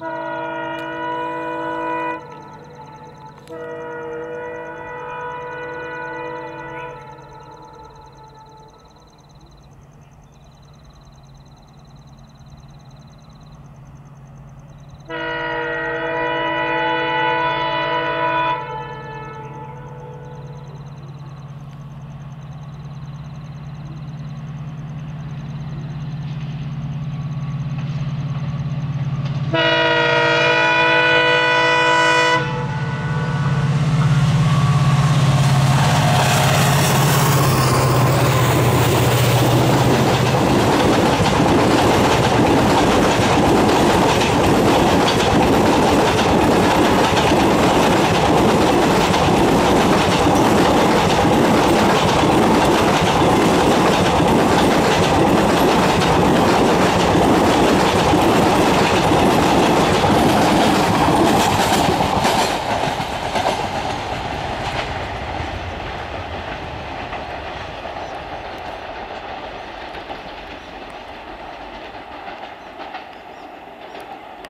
Bye.